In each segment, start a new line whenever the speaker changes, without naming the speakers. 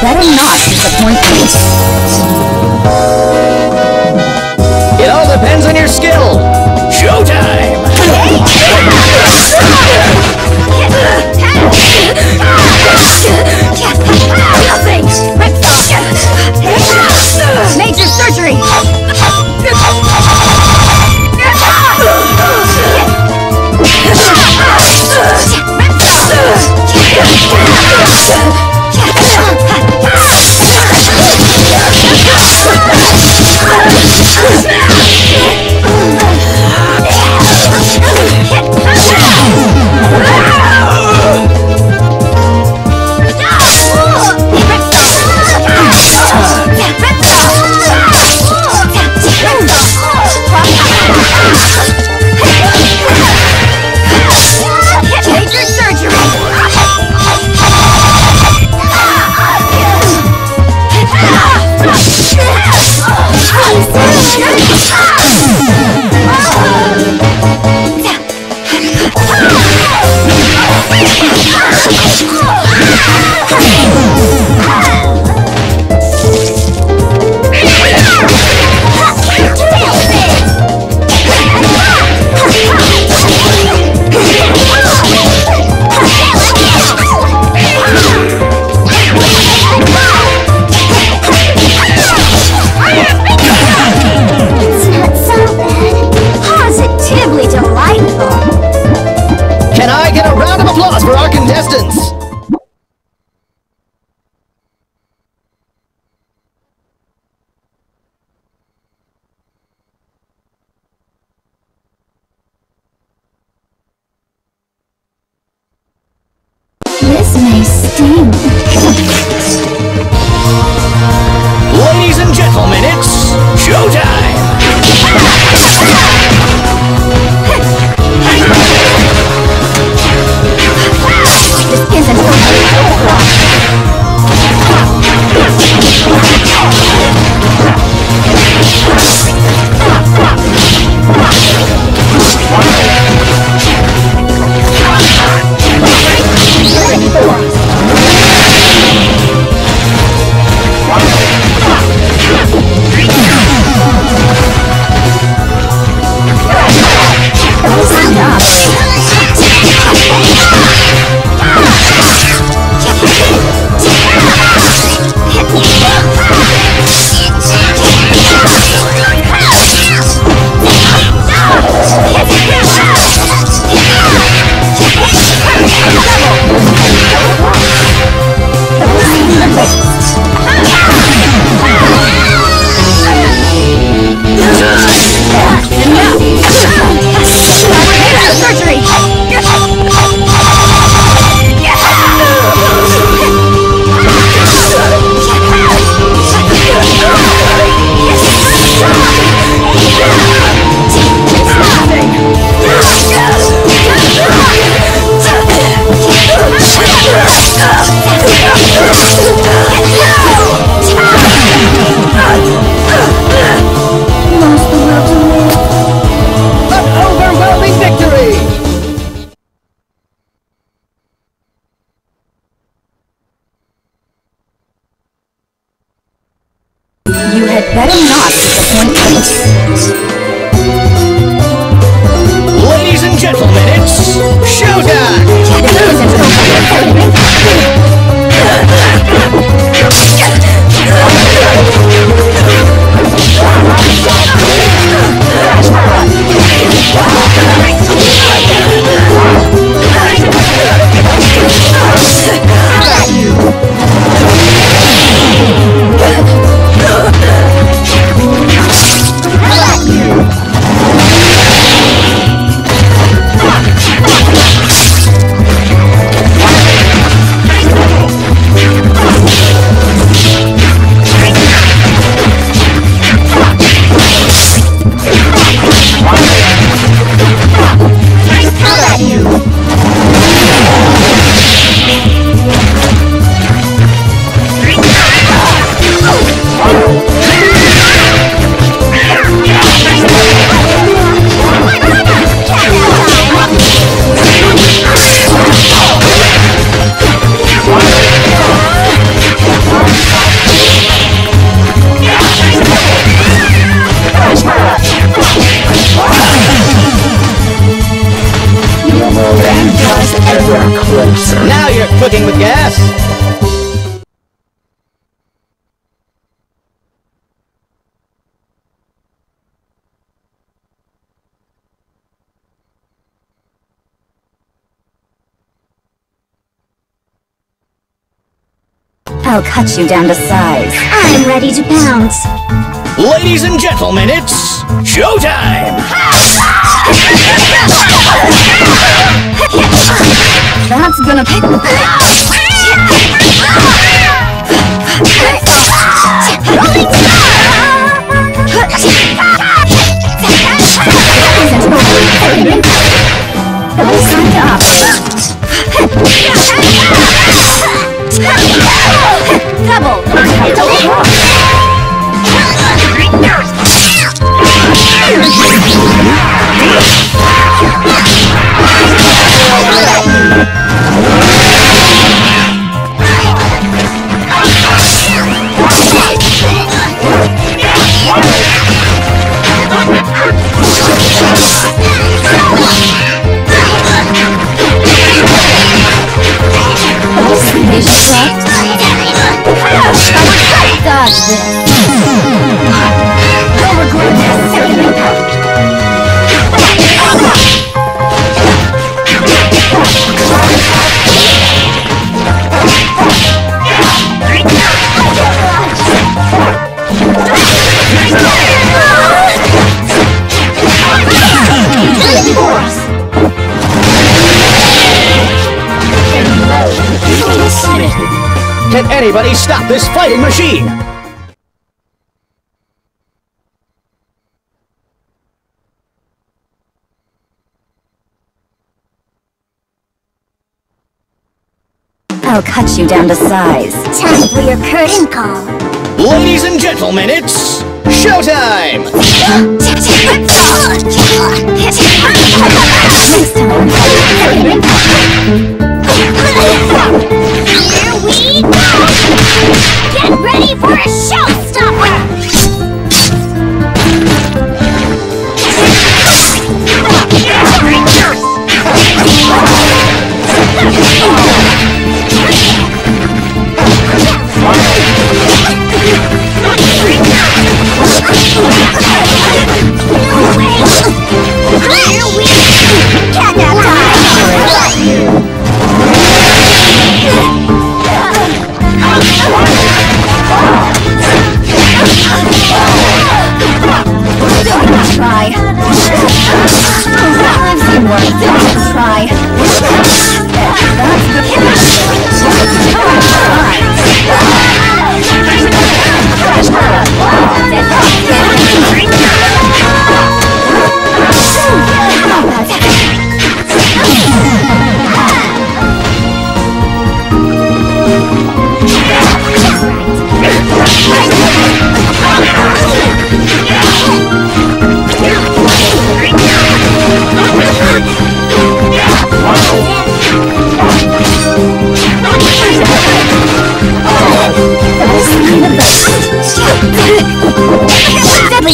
better not disappoint me.
It all depends on your skill. Showtime!
Major surgery! I'll cut you down to size.
I'm ready to pounce.
Ladies and gentlemen, it's showtime!
That's gonna pick. Time to operate. Double. Double. Station
anybody stop this fighting machine?
I'll cut you down to size.
Time for your curtain call.
Ladies and gentlemen, it's showtime!
Next time.
Ready for a showstopper!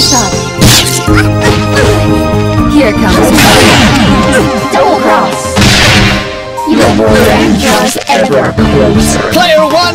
Shot. Here comes double cross. Your warrior draws ever closer.
Player one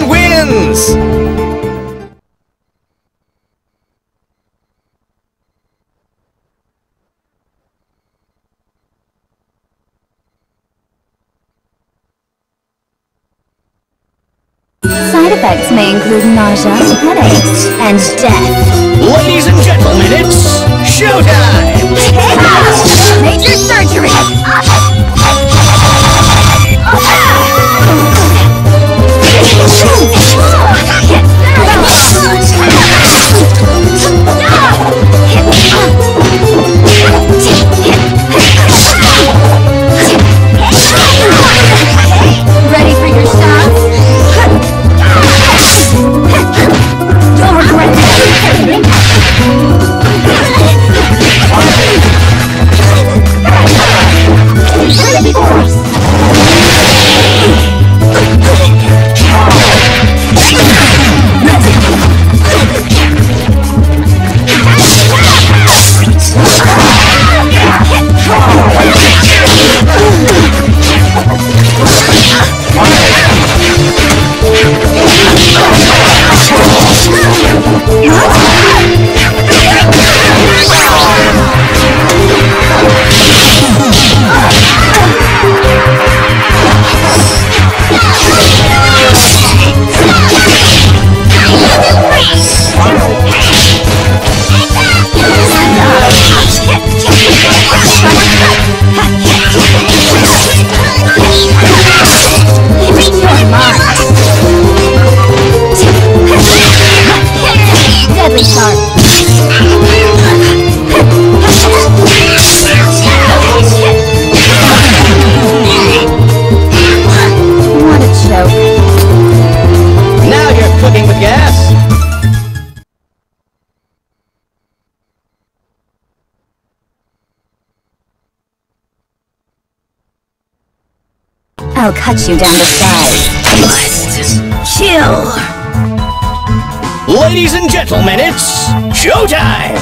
effects may include nausea, headaches, and death.
Ladies and gentlemen, it's showtime!
Major surgery!
I'll cut you down to size.
Kill.
Ladies and gentlemen, it's showtime!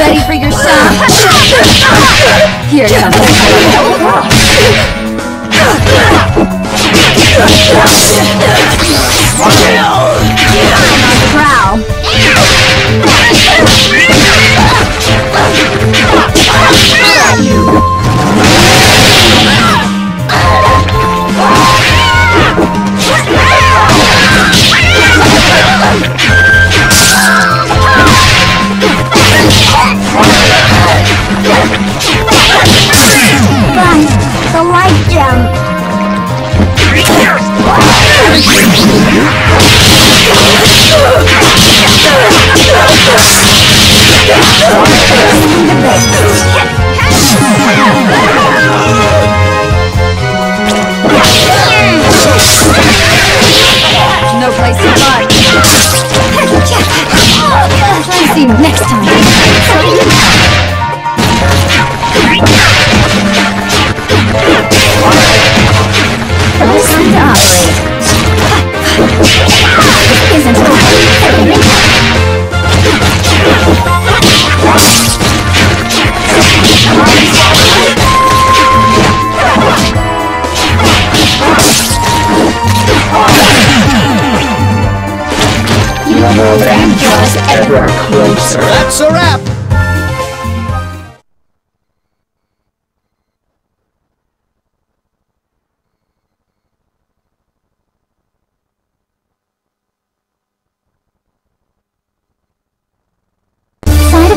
Ready for your son? Here comes the prowl.
Run.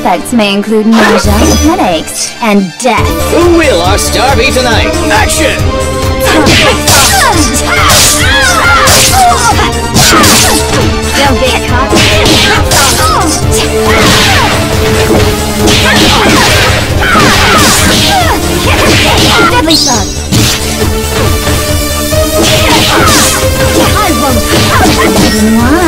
Effects may include nausea, headaches, and death.
Who will our star be tonight? Action!
Don't get caught.
Deadly sharp. I won't.